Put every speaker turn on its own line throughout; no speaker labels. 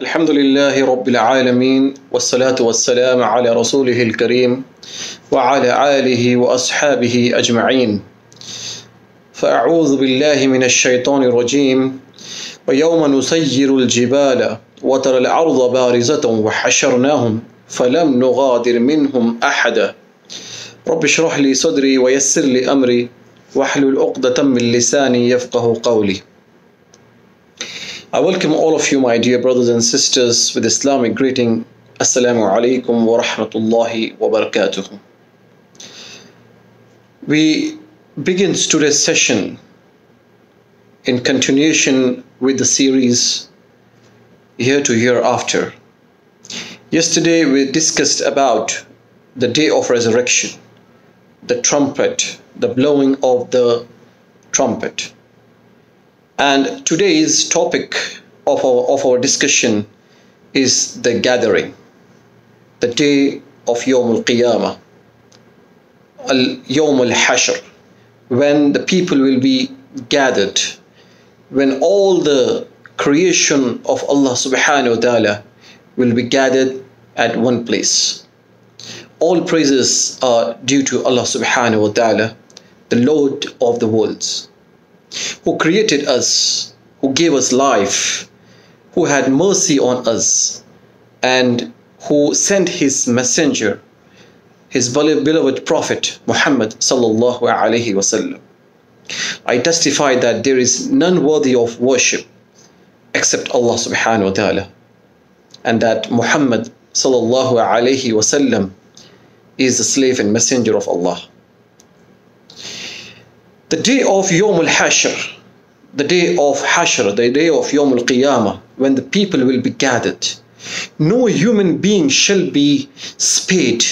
الحمد لله رب العالمين والصلاة والسلام على رسوله الكريم وعلى آله وأصحابه أجمعين فأعوذ بالله من الشيطان الرجيم ويوم نسير الجبال وترى الأرض بارزة وحشرناهم فلم نغادر منهم أحدا رب اشرح لي صدري ويسر لي أمري واحلل عقدة من لساني يفقه قولي I welcome all of you, my dear brothers and sisters, with Islamic greeting. Assalamu alaikum wa rahmatullahi wa barakatuh. We begin today's session in continuation with the series Year to Hereafter. Yesterday we discussed about the day of resurrection, the trumpet, the blowing of the trumpet. And today's topic of our, of our discussion is the gathering, the day of Yawm al Qiyamah, al Yawm al Hashr, when the people will be gathered, when all the creation of Allah subhanahu wa ta'ala will be gathered at one place. All praises are due to Allah subhanahu wa ta'ala, the Lord of the worlds who created us, who gave us life, who had mercy on us, and who sent his messenger, his beloved prophet Muhammad sallallahu alaihi wasallam. I testify that there is none worthy of worship except Allah subhanahu wa ta'ala, and that Muhammad sallallahu alaihi wasallam is the slave and messenger of Allah. The day of Yawm al-Hashr, the day of Hashr, the day of Yawm al-Qiyamah, when the people will be gathered, no human being shall be spared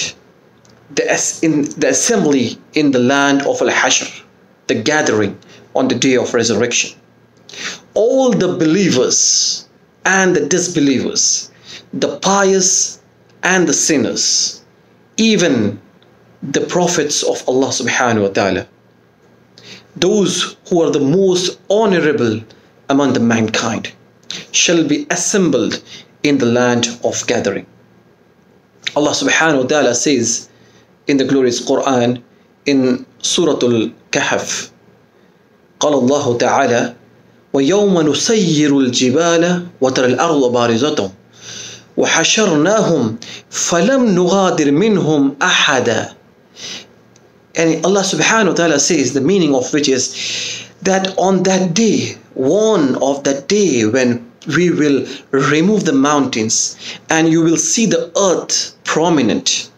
the, in the assembly in the land of al-Hashr, the gathering on the day of resurrection. All the believers and the disbelievers, the pious and the sinners, even the prophets of Allah subhanahu wa ta'ala, those who are the most honorable among the mankind shall be assembled in the land of gathering. Allah subhanahu wa ta'ala says in the glorious Quran in Surah Al-Kahf قال الله تعالى ويوم نسير الجبال وترى الأرض بارزة وحشرناهم فلم نغادر منهم أحدا and Allah subhanahu wa ta'ala says the meaning of which is that on that day, one of that day when we will remove the mountains and you will see the earth prominent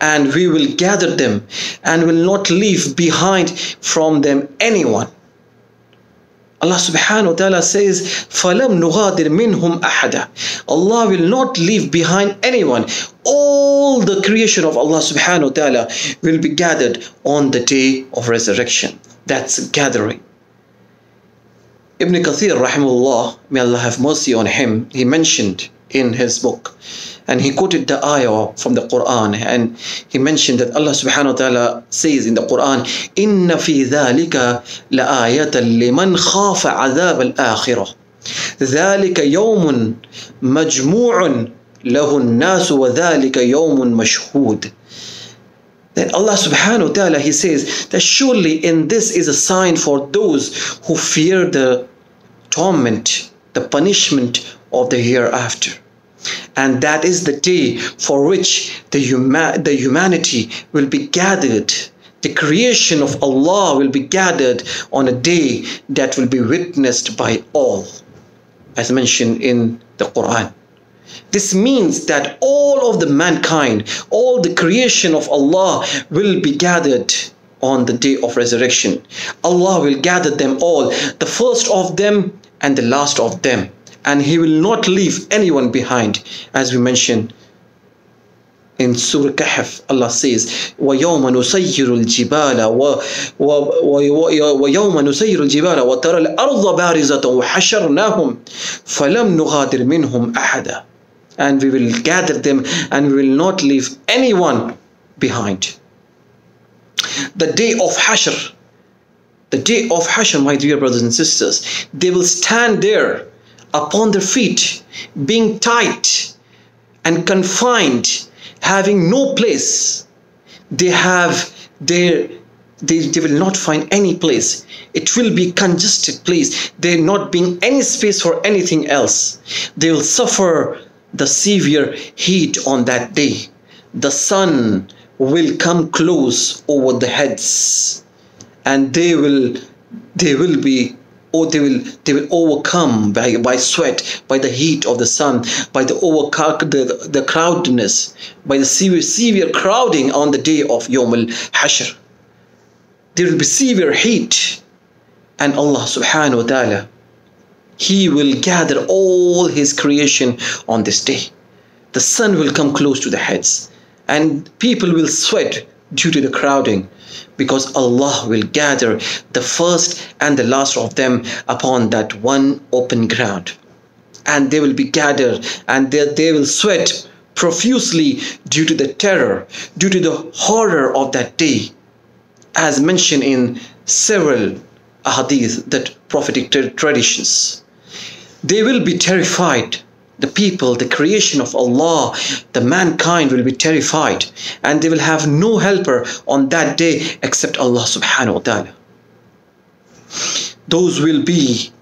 and we will gather them and will not leave behind from them anyone. Allah subhanahu wa ta'ala says, فَلَمْ نُغَادِرْ مِنْهُمْ أَحَدًا Allah will not leave behind anyone. All the creation of Allah subhanahu wa ta'ala will be gathered on the day of resurrection. That's gathering. Ibn Kathir rahimahullah, may Allah have mercy on him, he mentioned in his book and he quoted the ayah from the Quran and he mentioned that Allah subhanahu wa ta'ala says in the Quran إن في ذلك لآية لمن خاف عذاب الآخرة ذلك يوم مجموع له الناس وذلك يوم مشهود Then Allah subhanahu wa ta'ala he says that surely in this is a sign for those who fear the torment, the punishment of the hereafter. And that is the day for which the, huma- the humanity will be gathered. The creation of Allah will be gathered on a day that will be witnessed by all, as mentioned in the Quran. This means that all of the mankind, all the creation of Allah will be gathered on the day of resurrection. Allah will gather them all, the first of them and the last of them and he will not leave anyone behind as we mentioned in Surah Kahf Allah says وَيَوْمَ نُسَيِّرُ الْجِبَالَ وَيَوْمَ نُسَيِّرُ الْجِبَالَ وَتَرَى الْأَرْضَ بَارِزَةً وَحَشَرْنَاهُمْ فَلَمْ نُغَادِرْ مِنْهُمْ أَحَدًا and we will gather them and we will not leave anyone behind the day of Hashr the day of Hashr my dear brothers and sisters they will stand there upon their feet, being tight and confined, having no place. They have their they, they will not find any place. It will be congested place. There not being any space for anything else. They will suffer the severe heat on that day. The sun will come close over the heads and they will they will be or they will they will overcome by, by sweat by the heat of the sun by the over the, the crowdedness by the severe severe crowding on the day of Yom al Hashr. There will be severe heat. And Allah subhanahu wa ta'ala he will gather all his creation on this day. The sun will come close to the heads. And people will sweat due to the crowding because Allah will gather the first and the last of them upon that one open ground. And they will be gathered and they, they will sweat profusely due to the terror, due to the horror of that day, as mentioned in several hadith, that prophetic traditions. They will be terrified the people, the creation of Allah, the mankind will be terrified and they will have no helper on that day except Allah subhanahu wa ta'ala. Those will be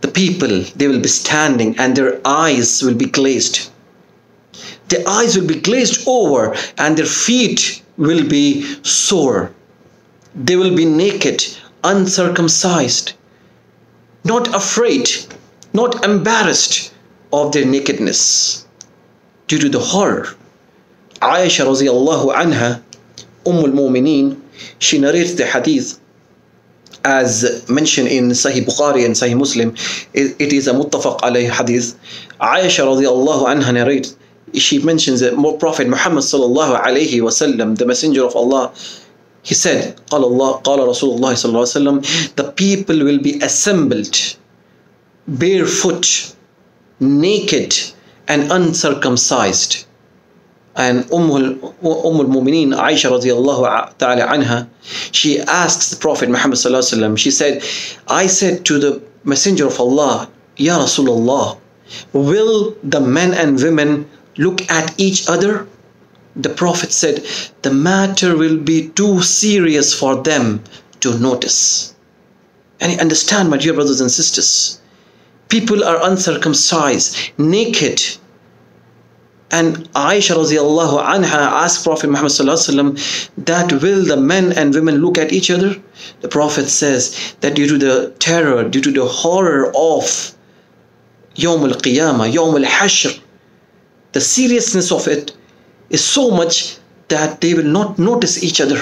the people, they will be standing and their eyes will be glazed. Their eyes will be glazed over and their feet will be sore. They will be naked, uncircumcised, not afraid, not embarrassed of their nakedness due to the horror. Aisha radiallahu anha, Umm al-Mu'mineen, she narrates the hadith as mentioned in Sahih Bukhari and Sahih Muslim. it, it is a muttafaq alayh hadith. Aisha radiallahu anha narrates, she mentions that Prophet Muhammad sallallahu alayhi wasallam, the messenger of Allah, he said, قال الله قال رسول الله صلى الله عليه وسلم, the people will be assembled barefoot naked and uncircumcised. And Umm al-Mumineen Aisha radiallahu ta'ala anha, she asks the Prophet Muhammad sallallahu alaihi wasallam, she said, I said to the Messenger of Allah, Ya Rasulullah, will the men and women look at each other? The Prophet said, the matter will be too serious for them to notice. And you understand, my dear brothers and sisters, people are uncircumcised, naked. And Aisha radiallahu anha asked Prophet Muhammad that will the men and women look at each other? The Prophet says that due to the terror, due to the horror of Yawm al-Qiyamah, Yawm al-Hashr, the seriousness of it is so much that they will not notice each other.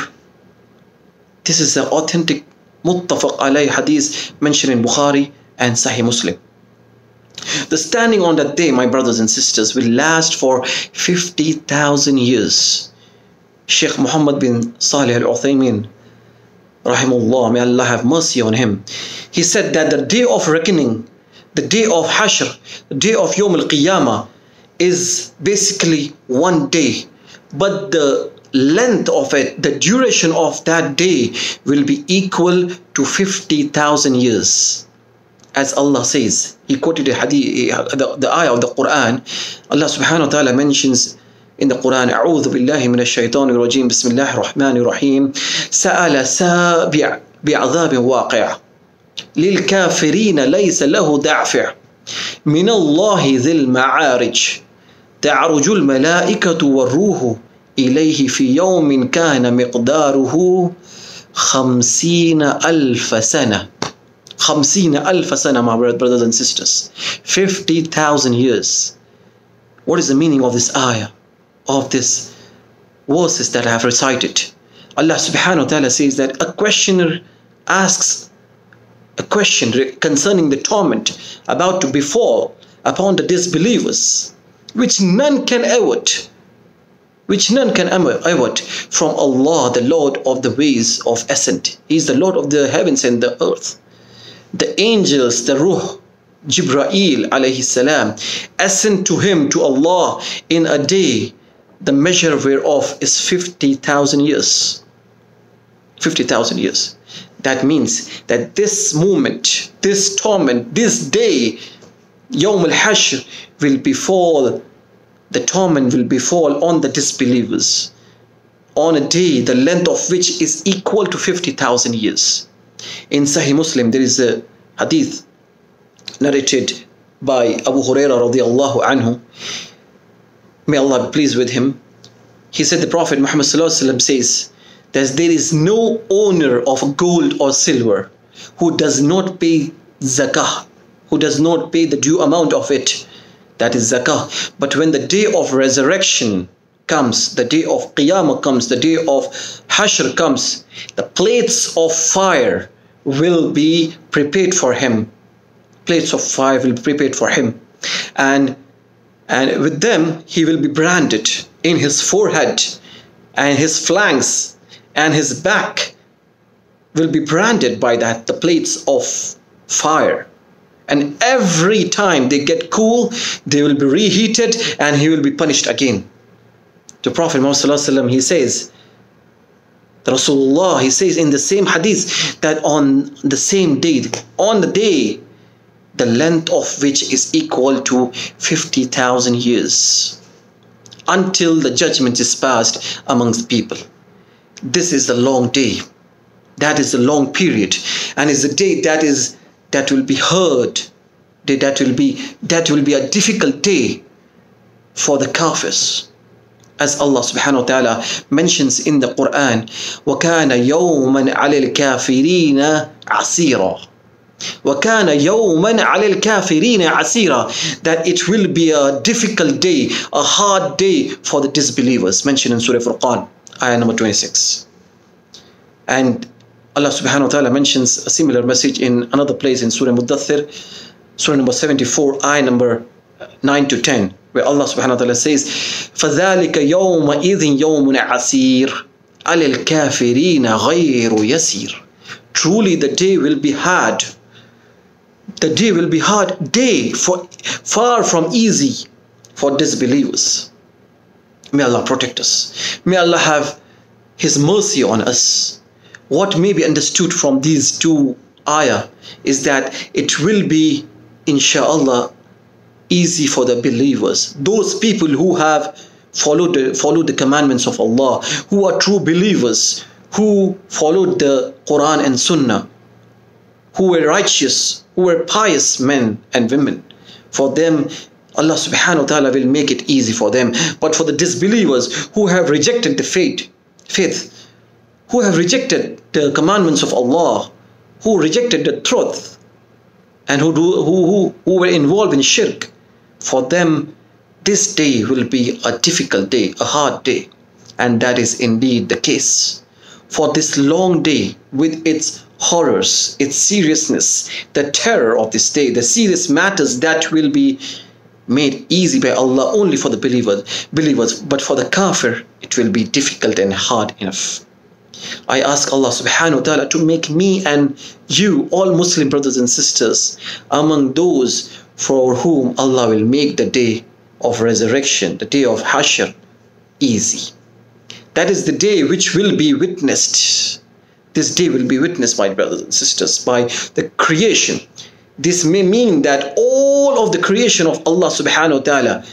This is the authentic muttafaq alayh hadith mentioned in Bukhari and Sahih Muslim. The standing on that day, my brothers and sisters, will last for 50,000 years. Sheikh Muhammad bin Salih al Uthaymeen, rahimullah, may Allah have mercy on him. He said that the day of reckoning, the day of Hashr, the day of Yom al Qiyamah, is basically one day. But the length of it, the duration of that day, will be equal to 50,000 years as Allah says, He quoted a hadith, the, the ayah of the Quran. Allah subhanahu wa ta'ala mentions in the Quran, أعوذ بالله من الشيطان الرجيم بسم الله الرحمن الرحيم سأل سابع بعذاب واقع للكافرين ليس له دافع من الله ذي المعارج تعرج الملائكة والروح إليه في يوم كان مقداره خمسين ألف سنة خمسين ألف سنة my brothers and sisters 50,000 years what is the meaning of this ayah of this verses that I have recited Allah subhanahu wa ta'ala says that a questioner asks a question concerning the torment about to befall upon the disbelievers which none can avert which none can avert from Allah the Lord of the ways of ascent He is the Lord of the heavens and the earth the angels, the Ruh, Jibreel alayhi salam, ascend to him, to Allah, in a day, the measure whereof is 50,000 years. 50,000 years. That means that this moment, this torment, this day Yawm al-Hashr will befall, the torment will befall on the disbelievers on a day the length of which is equal to 50,000 years. In Sahih Muslim there is a hadith narrated by Abu Huraira radiallahu anhu. May Allah be pleased with him. He said the Prophet Muhammad says that there is no owner of gold or silver who does not pay zakah who does not pay the due amount of it. That is zakah. But when the day of resurrection comes, the day of qiyamah comes, the day of hashr comes, the plates of fire will be prepared for him. Plates of fire will be prepared for him. And and with them he will be branded in his forehead and his flanks and his back will be branded by that the plates of fire and every time they get cool, they will be reheated and he will be punished again. The Prophet Muhammad he says, Rasulullah, he says in the same hadith that on the same day, on the day, the length of which is equal to 50,000 years until the judgment is passed amongst people. This is the long day. That is the long period and is a day that is that will be heard that will be that will be a difficult day for the kafirs as Allah subhanahu wa ta'ala mentions in the Quran وَكَانَ يَوْمًا عَلَى الْكَافِرِينَ عَسِيرًا وَكَانَ يَوْمًا عَلَى الْكَافِرِينَ عَسِيرًا that it will be a difficult day a hard day for the disbelievers mentioned in Surah Furqan ayah number 26 and Allah subhanahu wa ta'ala mentions a similar message in another place in Surah Muddathir, Surah number 74, ayah number 9 to 10, where Allah subhanahu wa ta'ala says, فَذَلِكَ يَوْمَئِذٍ يَوْمٌ عَسِيرٌ عَلَى الْكَافِرِينَ غَيْرُ يَسِيرٌ Truly the day will be hard. The day will be hard day for far from easy for disbelievers. May Allah protect us. May Allah have His mercy on us what may be understood from these two ayah is that it will be inshallah easy for the believers. Those people who have followed the, followed the commandments of Allah who are true believers who followed the Quran and Sunnah who were righteous who were pious men and women for them Allah subhanahu wa ta'ala will make it easy for them. But for the disbelievers who have rejected the faith faith who have rejected the commandments of Allah, who rejected the truth, and who, do, who, who, who were involved in shirk, for them this day will be a difficult day, a hard day. And that is indeed the case. For this long day, with its horrors, its seriousness, the terror of this day, the serious matters that will be made easy by Allah only for the believers, believers, but for the kafir, it will be difficult and hard enough. I ask Allah subhanahu wa ta'ala to make me and you, all Muslim brothers and sisters, among those for whom Allah will make the day of resurrection, the day of Hashr, easy. That is the day which will be witnessed. This day will be witnessed, my brothers and sisters, by the creation. This may mean that all of the creation of Allah subhanahu wa ta'ala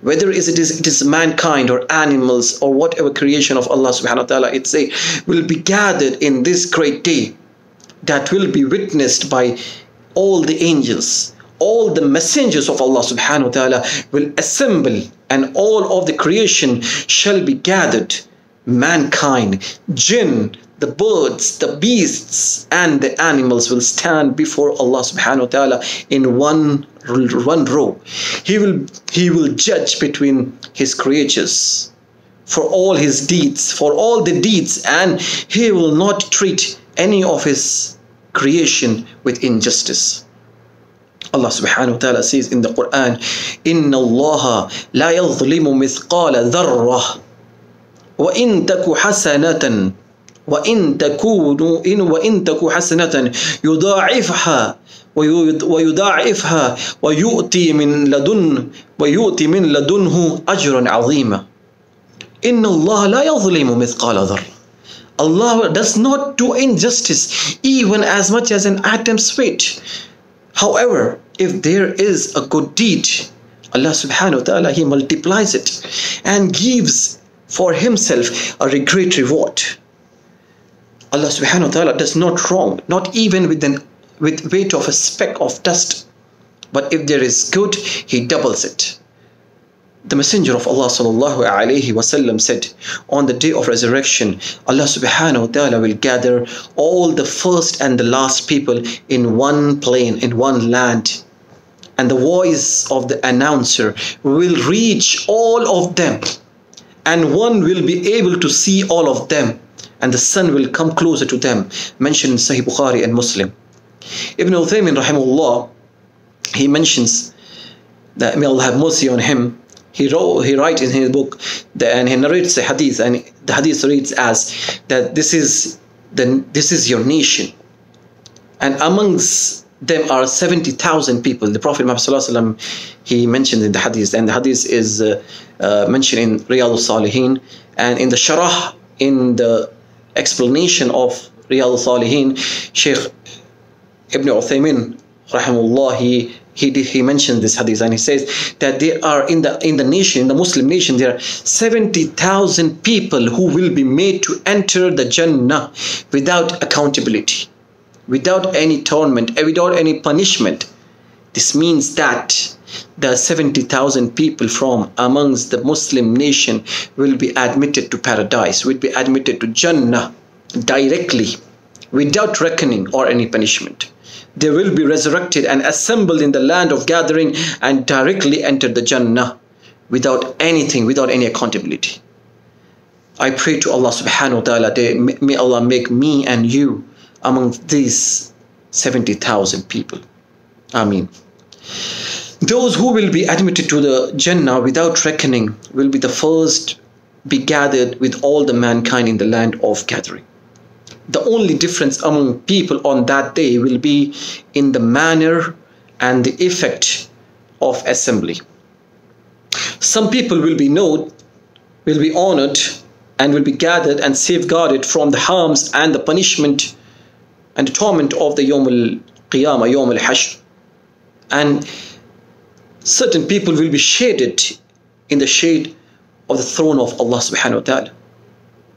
whether it is it is mankind or animals or whatever creation of Allah subhanahu wa ta'ala it's a will be gathered in this great day that will be witnessed by all the angels all the messengers of Allah subhanahu wa ta'ala will assemble and all of the creation shall be gathered mankind jinn the birds the beasts and the animals will stand before Allah subhanahu wa ta'ala in one one row. He will, he will judge between his creatures for all his deeds, for all the deeds, and he will not treat any of his creation with injustice. Allah subhanahu wa ta'ala says in the Quran, إِنَّ اللَّهَ لَا يَظْلِمُ مِثْقَالَ ذَرَّةٍ وَإِن تَكُ حَسَنَةً وإن تكون إن وإن تك حسنة يضاعفها ويضاعفها ويؤتي من لدن ويؤتي من لدنه أجرا عظيما إن الله لا يظلم مثقال ذر Allah does not do injustice even as much as an atom's weight. However, if there is a good deed, Allah subhanahu wa ta'ala, He multiplies it and gives for Himself a great reward. Allah subhanahu wa ta'ala does not wrong, not even with an with weight of a speck of dust. But if there is good, He doubles it. The Messenger of Allah sallallahu said, on the day of resurrection, Allah subhanahu wa ta'ala will gather all the first and the last people in one plain, in one land. And the voice of the announcer will reach all of them. And one will be able to see all of them. And the sun will come closer to them. Mentioned in Sahih Bukhari and Muslim. Ibn Uthaymin rahimahullah, he mentions that may Allah have mercy on him. He wrote, he writes in his book, that, and he narrates the hadith, and the hadith reads as that this is the this is your nation, and amongst them are seventy thousand people. The Prophet Muhammad he mentioned in the hadith, and the hadith is uh, uh, mentioned in Riyadh al-Salihin, and in the Sharah, in the explanation of Riyadh al-Salihin, Sheikh Ibn Uthaymin, rahimahullah, he he he mentioned this hadith and he says that there are in the in the nation, in the Muslim nation, there are seventy thousand people who will be made to enter the Jannah without accountability, without any torment, without any punishment. This means that the 70,000 people from amongst the Muslim nation will be admitted to paradise, will be admitted to Jannah directly, without reckoning or any punishment they will be resurrected and assembled in the land of gathering and directly enter the Jannah without anything, without any accountability. I pray to Allah subhanahu wa ta'ala, may Allah make me and you among these 70,000 people. Ameen. Those who will be admitted to the Jannah without reckoning will be the first be gathered with all the mankind in the land of gathering the only difference among people on that day will be in the manner and the effect of assembly. Some people will be known, will be honored, and will be gathered and safeguarded from the harms and the punishment and the torment of the Yom al-Qiyamah, Yom al-Hashr. And certain people will be shaded in the shade of the throne of Allah subhanahu wa ta'ala.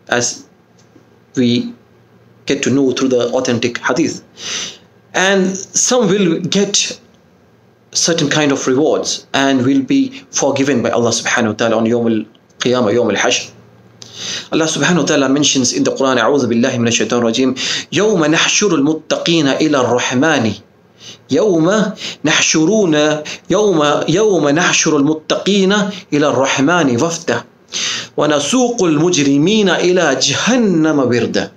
As we get to know through the authentic hadith. And some will get certain kind of rewards and will be forgiven by Allah subhanahu wa ta'ala on Yawm al-Qiyamah, Yawm al-Hashr. Allah subhanahu wa ta'ala mentions in the Quran, أعوذ بالله من الشيطان الرجيم يوم نحشر المتقين إلى الرحمن يوم نحشرون يوم يوم نحشر المتقين إلى الرحمن وفدا ونسوق المجرمين إلى جهنم وردا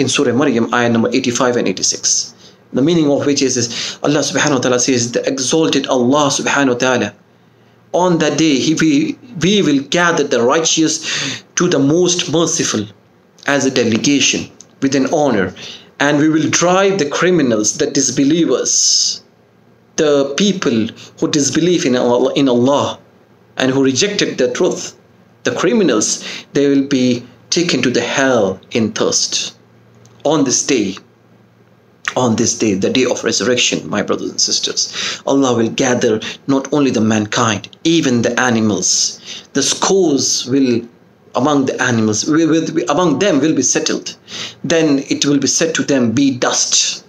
in Surah Maryam, ayah number 85 and 86. The meaning of which is, is Allah subhanahu wa ta'ala says, the exalted Allah subhanahu wa ta'ala. On that day, he, we, we will gather the righteous to the most merciful as a delegation with an honor. And we will drive the criminals, the disbelievers, the people who disbelieve in Allah, in Allah and who rejected the truth, the criminals, they will be taken to the hell in thirst on this day, on this day, the day of resurrection, my brothers and sisters, Allah will gather not only the mankind, even the animals. The scores will among the animals, will, will, among them will be settled. Then it will be said to them, Be dust.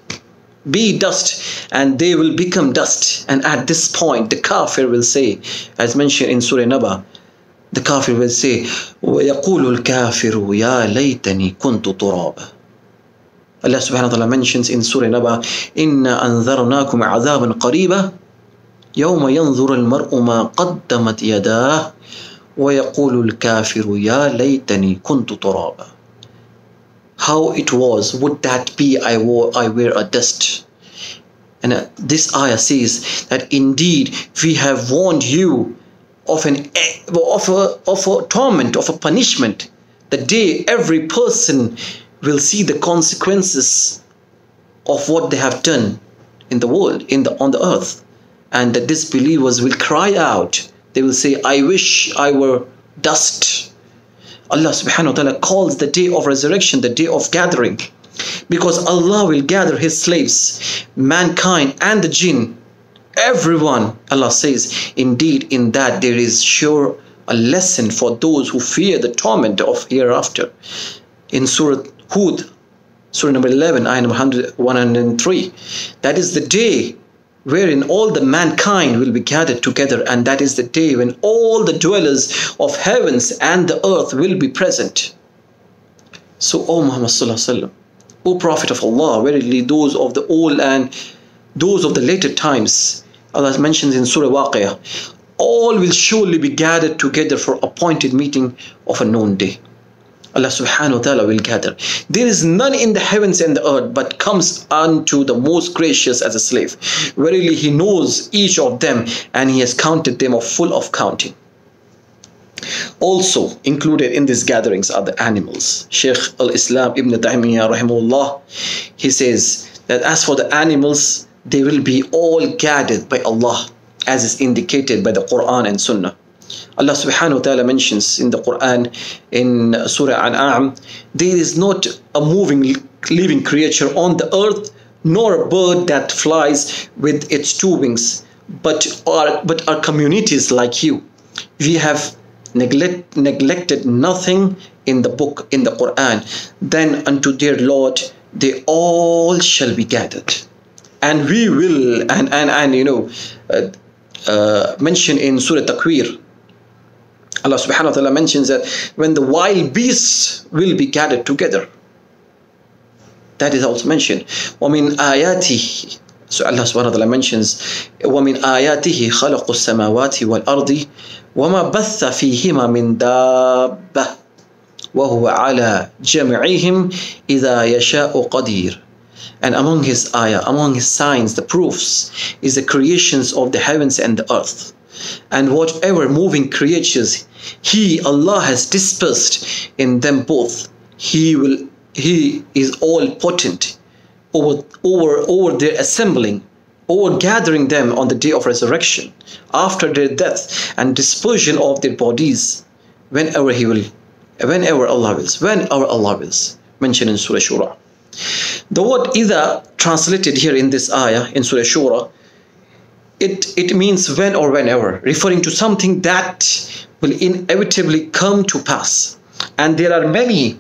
Be dust, and they will become dust. And at this point, the kafir will say, as mentioned in Surah Naba, the kafir will say, وَيَقُولُ الْكَافِرُ يَا لَيْتَنِي كُنْتُ تُرَابًا Allah subhanahu wa ta'ala mentions in Surah Naba, إِنَّا أَنذَرْنَاكُمْ عَذَابًا قَرِيبًا يوم ينظر المرء ما قدمت يداه ويقول الكافر يا ليتني كنت ترابا How it was, would that be I wore, I wear a dust. And uh, this ayah says that indeed we have warned you of an of a, of a torment, of a punishment. The day every person will see the consequences of what they have done in the world, in the on the earth, and the disbelievers will cry out. They will say, "I wish I were dust." Allah Subhanahu wa Taala calls the day of resurrection the day of gathering, because Allah will gather His slaves, mankind, and the jinn everyone, Allah says, indeed in that there is sure a lesson for those who fear the torment of hereafter. In Surah Hud, Surah number 11, ayah number 103. That is the day wherein all the mankind will be gathered together, and that is the day when all the dwellers of heavens and the earth will be present. So, O Muhammad O Prophet of Allah, verily those of the old and those of the later times, Allah mentions in Surah Waqiyah, all will surely be gathered together for appointed meeting of a known day. Allah subhanahu wa ta'ala will gather. There is none in the heavens and the earth but comes unto the most gracious as a slave. Verily he knows each of them and he has counted them of full of counting. Also included in these gatherings are the animals. Sheikh al-Islam Ibn Taymiyyah rahimahullah, he says that as for the animals, they will be all gathered by Allah as is indicated by the Quran and Sunnah. Allah subhanahu wa ta'ala mentions in the Quran in Surah An'am, there is not a moving living creature on the earth nor a bird that flies with its two wings, but are but are communities like you. We have neglect, neglected nothing in the book in the Quran. Then unto their Lord they all shall be gathered, and we will and and and you know. Uh, uh, in Surah Takwir, Allah subhanahu wa ta'ala mentions that when the wild beasts will be gathered together. That is also mentioned. وَمِنْ آيَاتِهِ So Allah subhanahu wa ta'ala mentions وَمِنْ آيَاتِهِ خَلَقُ السَّمَاوَاتِ وَالْأَرْضِ وَمَا بَثَّ فِيهِمَا مِنْ دَابَّةٍ وَهُوَ عَلَى جَمْعِهِمْ إِذَا يَشَاءُ قَدِيرٌ and among his ayah, among his signs, the proofs, is the creations of the heavens and the earth. And whatever moving creatures He, Allah, has dispersed in them both, He will He is all potent over over over their assembling, over gathering them on the day of resurrection, after their death and dispersion of their bodies, whenever He will, whenever Allah wills, whenever Allah wills. Mentioned in Surah Shura. The word idha translated here in this ayah in Surah Shura, it, it means when or whenever, referring to something that will inevitably come to pass. And there are many,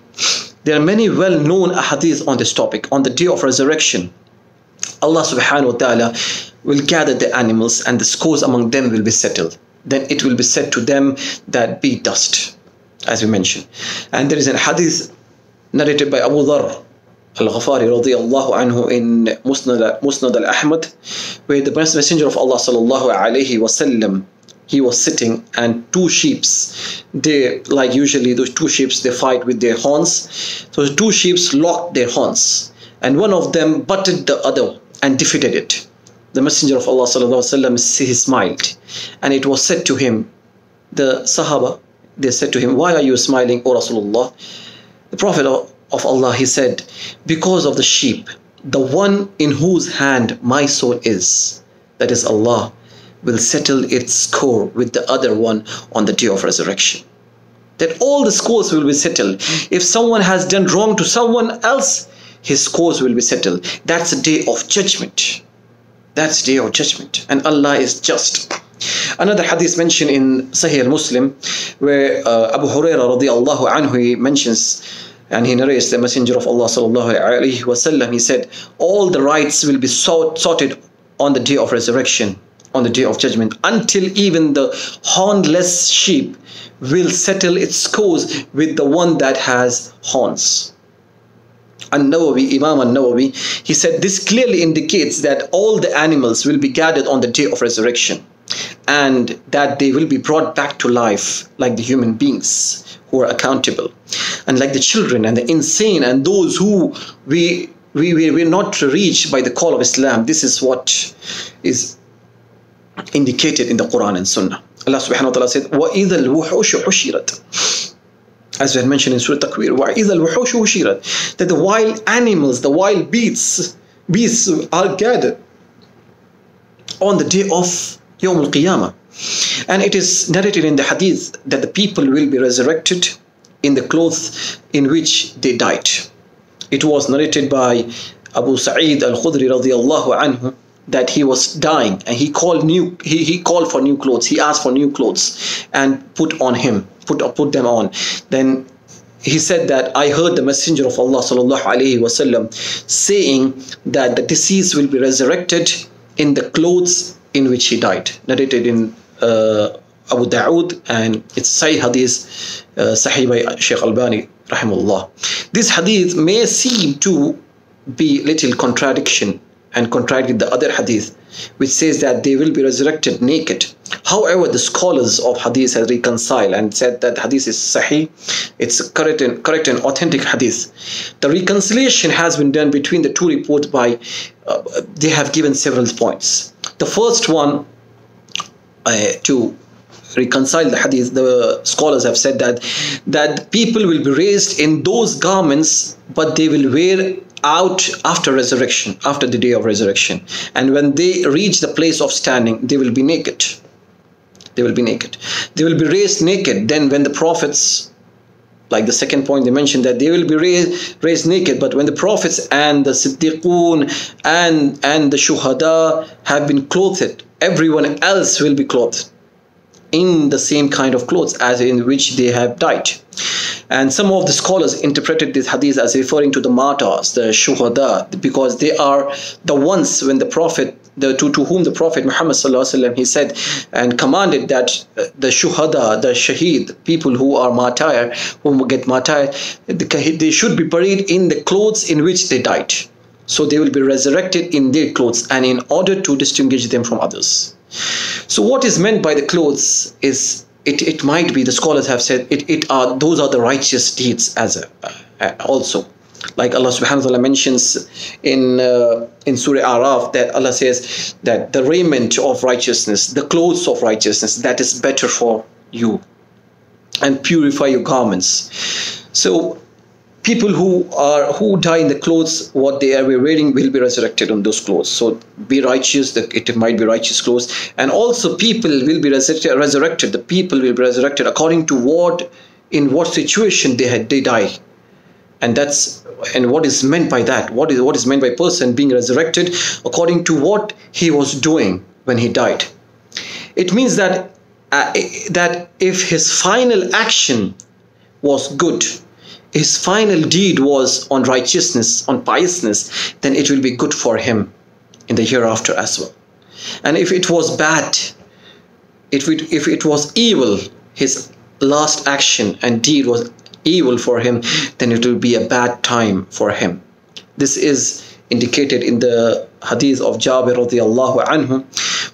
there are many well-known hadiths on this topic, on the day of resurrection. Allah subhanahu wa ta'ala will gather the animals and the scores among them will be settled. Then it will be said to them that be dust, as we mentioned. And there is a hadith narrated by Abu Dharr Al-Ghafari radiallahu anhu in Musnad, Musnad al-Ahmad where the messenger of Allah sallallahu alayhi wasallam he was sitting and two sheeps they like usually those two sheeps they fight with their horns. So the two sheeps locked their horns and one of them butted the other and defeated it. The messenger of Allah sallallahu alaihi wasallam he smiled and it was said to him the sahaba they said to him why are you smiling o rasulullah? The prophet of Allah, he said, Because of the sheep, the one in whose hand my soul is, that is Allah, will settle its score with the other one on the day of resurrection. That all the scores will be settled. If someone has done wrong to someone else, his scores will be settled. That's a day of judgment. That's day of judgment. And Allah is just. Another hadith mentioned in Sahih al-Muslim where uh, Abu Hurairah radiallahu anhu mentions and he narrates the messenger of Allah sallallahu he said all the rights will be sort, sorted on the day of resurrection on the day of judgment until even the hornless sheep will settle its scores with the one that has horns. An-Nawawi, Imam An-Nawawi, he said this clearly indicates that all the animals will be gathered on the day of resurrection and that they will be brought back to life like the human beings who are accountable and like the children and the insane and those who we we, we were not reached by the call of Islam. This is what is indicated in the Quran and Sunnah. Allah subhanahu wa ta'ala said, وَإِذَا الْوُحُوشُ حُشِرَتْ As we had mentioned in Surah Takwir, وَإِذَا الْوُحُوشُ حُشِرَتْ That the wild animals, the wild beasts, beasts are gathered on the day of Yawm al-Qiyamah. And it is narrated in the hadith that the people will be resurrected in the clothes in which they died. It was narrated by Abu Sa'id al-Khudri radiallahu anhu that he was dying and he called new he, he called for new clothes he asked for new clothes and put on him put put them on then he said that I heard the Messenger of Allah sallallahu wasallam saying that the deceased will be resurrected in the clothes in which he died. Narrated in uh, Abu Dawood and it's Sahih Hadith, Sahih by Sheikh Albani rahimullah. This hadith may seem to be little contradiction and contradict the other hadith which says that they will be resurrected naked. However, the scholars of hadith have reconciled and said that hadith is sahih, it's correct and, correct and authentic hadith. The reconciliation has been done between the two reports by, uh, they have given several points. The first one, uh, to reconcile the hadith, the scholars have said that that people will be raised in those garments, but they will wear out after resurrection, after the day of resurrection. And when they reach the place of standing, they will be naked. They will be naked. They will be raised naked. Then, when the prophets, like the second point they mentioned, that they will be raised, raised naked. But when the prophets and the Siddiqun and, and the Shuhada have been clothed, everyone else will be clothed in the same kind of clothes as in which they have died. And some of the scholars interpreted this hadith as referring to the martyrs, the shuhada, because they are the ones when the Prophet, the, to, to whom the Prophet Muhammad وسلم, he said and commanded that uh, the shuhada, the shaheed, people who are martyr, who get martyr, they should be buried in the clothes in which they died. So they will be resurrected in their clothes and in order to distinguish them from others. So what is meant by the clothes is it, it might be the scholars have said it, it are those are the righteous deeds as a, uh, also. Like Allah subhanahu wa ta'ala mentions in uh, in Surah Araf that Allah says that the raiment of righteousness the clothes of righteousness that is better for you and purify your garments. So people who are who die in the clothes what they are wearing will be resurrected on those clothes. So be righteous that it might be righteous clothes. And also people will be resurrected, resurrected. The people will be resurrected according to what in what situation they had they die and that's and what is meant by that? What is what is meant by person being resurrected according to what he was doing when he died? It means that uh, that if his final action was good his final deed was on righteousness, on piousness, then it will be good for him in the hereafter as well. And if it was bad, if it, if it was evil, his last action and deed was evil for him, then it will be a bad time for him. This is indicated in the hadith of Jabir radiallahu anhu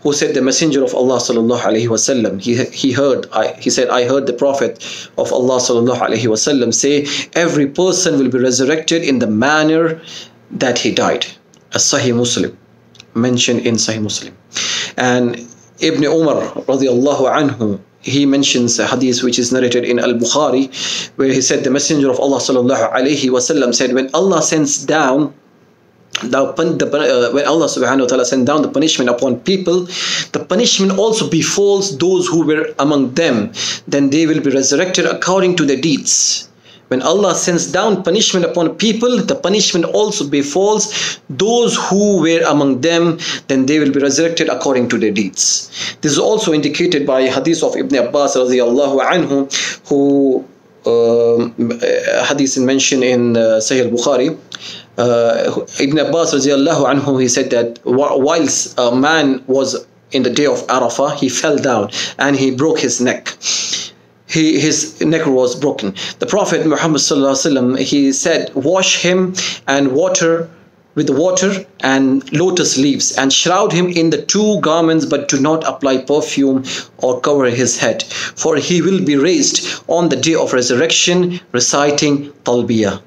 who said the messenger of Allah sallallahu alaihi wasallam he he heard I, he said I heard the prophet of Allah sallallahu alaihi wasallam say every person will be resurrected in the manner that he died. A sahih muslim mentioned in sahih muslim. And ibn umar radiallahu anhu he mentions a hadith which is narrated in al-bukhari where he said the messenger of Allah said when Allah sends down the, uh, when Allah subhanahu wa ta'ala sent down the punishment upon people, the punishment also befalls those who were among them. Then they will be resurrected according to their deeds. When Allah sends down punishment upon people, the punishment also befalls those who were among them, then they will be resurrected according to their deeds. This is also indicated by hadith of Ibn Abbas radiallahu anhu, who um, hadith mentioned in uh, Sahih al-Bukhari, uh, Ibn Abbas radiallahu anhu, he said that whilst a man was in the day of Arafah, he fell down and he broke his neck. He, his neck was broken. The Prophet Muhammad sallallahu he said, wash him and water with water and lotus leaves and shroud him in the two garments but do not apply perfume or cover his head for he will be raised on the day of resurrection reciting talbiyah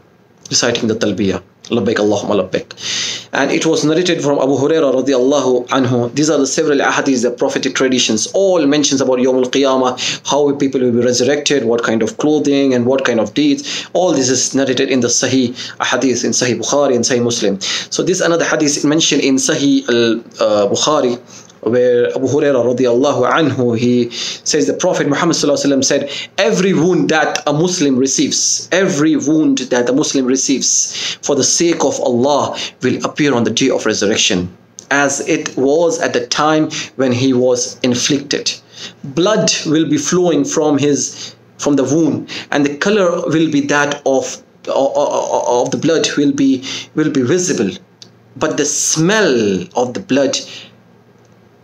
reciting the talbiyah labbaik Allahumma labbaik. And it was narrated from Abu Huraira radiallahu anhu. These are the several ahadiths, the prophetic traditions, all mentions about Yawm al-Qiyamah, how people will be resurrected, what kind of clothing and what kind of deeds. All this is narrated in the Sahih ahadith, in Sahih Bukhari and Sahih Muslim. So this another hadith mentioned in Sahih al-Bukhari uh, where Abu Hurairah radiallahu anhu, he says the Prophet Muhammad said, every wound that a Muslim receives, every wound that a Muslim receives for the sake of Allah will appear on the day of resurrection. as it was at the time when he was inflicted. Blood will be flowing from his from the wound, and the color will be that of of the blood will be will be visible, but the smell of the blood,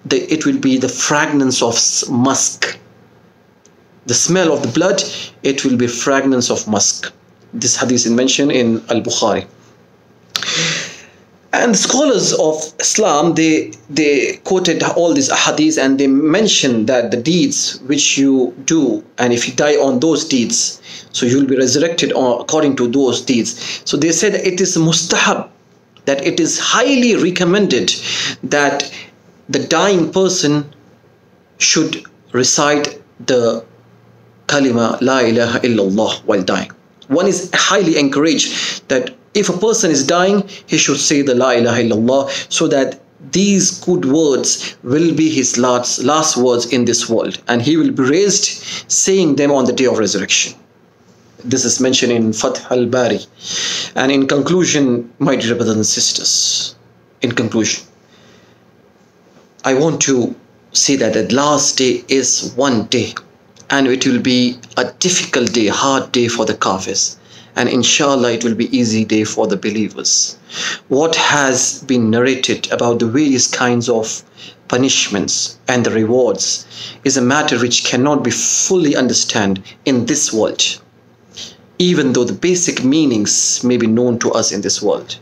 the, it will be the fragrance of musk. The smell of the blood, it will be fragrance of musk. This hadith is mentioned in Al Bukhari and scholars of Islam they they quoted all these hadiths and they mentioned that the deeds which you do and if you die on those deeds so you will be resurrected according to those deeds so they said it is mustahab that it is highly recommended that the dying person should recite the kalima la ilaha illallah while dying one is highly encouraged that if a person is dying, he should say the La ilaha illallah so that these good words will be his last, last words in this world and he will be raised saying them on the day of resurrection. This is mentioned in Fath al Bari. And in conclusion, my dear brothers and sisters, in conclusion, I want to say that the last day is one day and it will be a difficult day, hard day for the kafirs. And inshallah, it will be easy day for the believers. What has been narrated about the various kinds of punishments and the rewards is a matter which cannot be fully understood in this world, even though the basic meanings may be known to us in this world.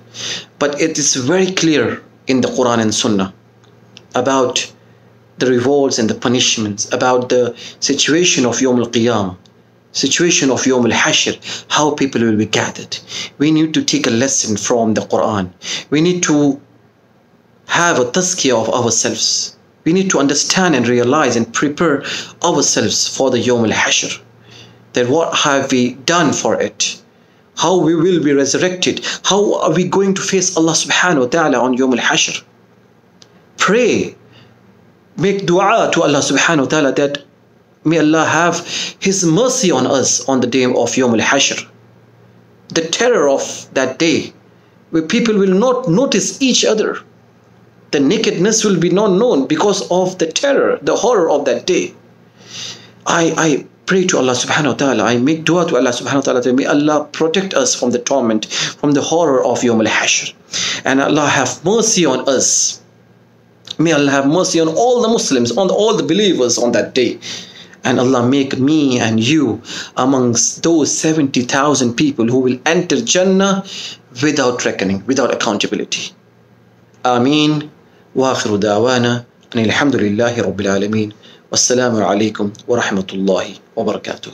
But it is very clear in the Quran and Sunnah about the rewards and the punishments, about the situation of Yom al-Qiyamah, situation of Yom al-Hashr, how people will be gathered. We need to take a lesson from the Quran. We need to have a tazkiyah of ourselves. We need to understand and realize and prepare ourselves for the Yom al-Hashr. That what have we done for it? How we will be resurrected? How are we going to face Allah subhanahu wa ta'ala on Yom al-Hashr? Pray make dua to Allah subhanahu wa ta'ala that may Allah have His mercy on us on the day of Yom al Hashr. The terror of that day, where people will not notice each other. The nakedness will be not known because of the terror, the horror of that day. I, I pray to Allah subhanahu wa ta'ala. I make dua to Allah subhanahu wa ta'ala that may Allah protect us from the torment, from the horror of Yom al Hashr. And Allah have mercy on us May Allah have mercy on all the Muslims, on all the believers on that day. And Allah make me and you amongst those 70,000 people who will enter Jannah without reckoning, without accountability. Ameen. وآخر دعوانا أن الحمد لله رب العالمين والسلام عليكم ورحمة الله وبركاته